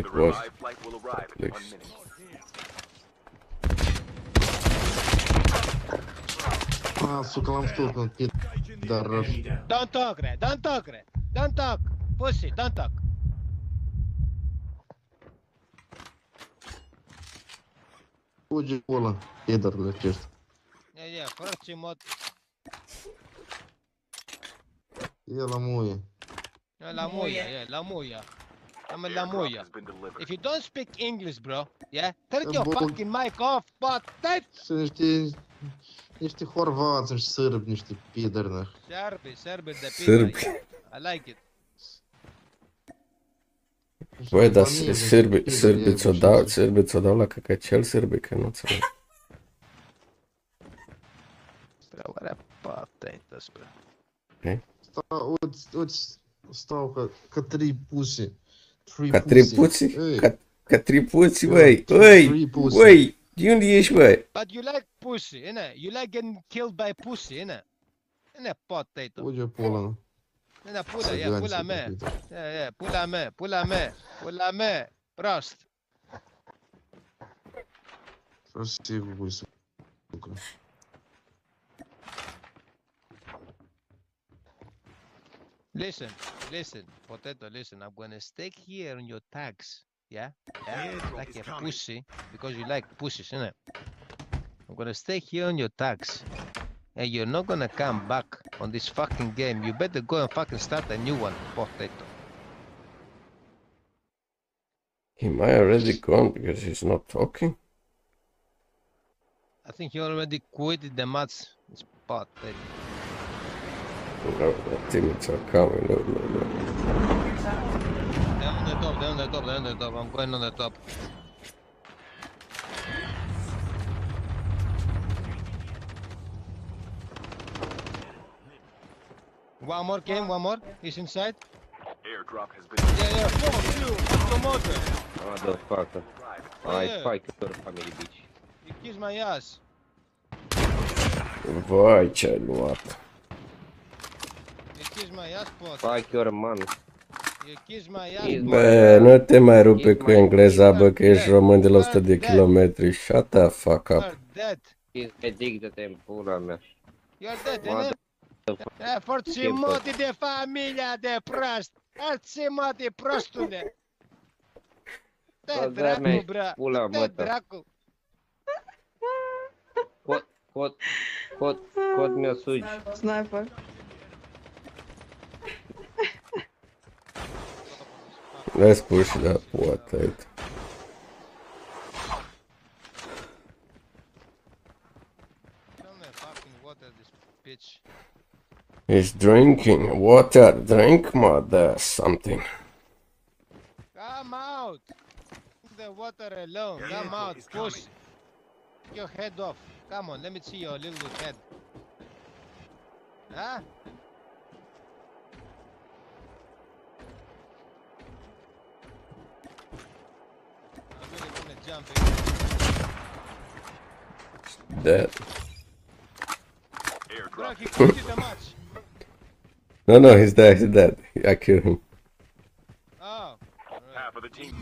It was at least. А, сука, вам что там пидорас? Don't talk, Red. Don't talk, Red. Don't talk. Pussy, don't talk. Уджи кола, пидор, блядь, честно. Не-не, короче, мод. Я ламуя. Я ламуя, я ламуя. I'm a La Airdrop Moya. has been delivered. If you don't speak English, bro, yeah, turn Uh, your bull- fucking mic off, but that Слышь, ты... Ишь ты хорват, ишь сырбнешь ты, пидор, нах. Serbi, Serbi, the Sırp. pizza. I like it. Băi, dar Ебани, блядь, sârbi, пидор, sârbi я ți-o ебу dau, сейчас. sârbi ți-o dau la căcăcel, sârbi, că nu înțeleg. Bro, what a potatoes, bro. Ста- Вот, вот стал как, как три пуси. Three Ca trei pussy. puți? Ei, Ca, ca trei puți, Catripucci? Catripucci, băi. Oi, oi, de onde és băi? But né? you like pussy, innit? You like getting killed by pussy, innit? Innit, potato. Uite, é, pula, nu? Innit, é, é, pula, ia, pula mea. Ia, ia, pula mea, pula mea, pula mea. Prost. Prost, sigur, pussy. Listen, listen, potato, listen. I'm gonna stick here on your tags, yeah? Yeah, like a pussy, because you like pussies, innit? I'm gonna stay here on your tags. And you're not gonna come back on this fucking game. You better go and fucking start a new one, potato. He might already gone because he's not talking. I think he already quitted the match. It's potato. Are coming, no, no, no. They're on the top, they're on the top, they're on the top. I'm going on the top. One more game, one more. He's inside. Airdrop has been Yeah, yeah. Fuck you, automotive. Motherfucker. Oh, I fuck your family, bitch. You kiss my ass. Vai, ce-ai luat. Fuck your man. Bă, nu te mai rupe cu engleza, bă, că ești român de la 100 de kilometri. Shut the fuck up. Ridică-te în pula mea. Forți moti de familia de prost. Arți moti prostule. Da, dracu, bra. Pula, mă, dracu. Cod, cod, cod, cod mi-o sugi. Sniper. Let's push that potato. Tell me water. He's drinking water. Drink, mother, something. Come out. Leave the water alone. Come out, push. Take your head off. Come on, let me see your little head. Huh? I really wanna jump in. Dead. Bro, airdrop. he quit the match. No, no, he's dead, he's dead. I killed him. Oh. Half of the team.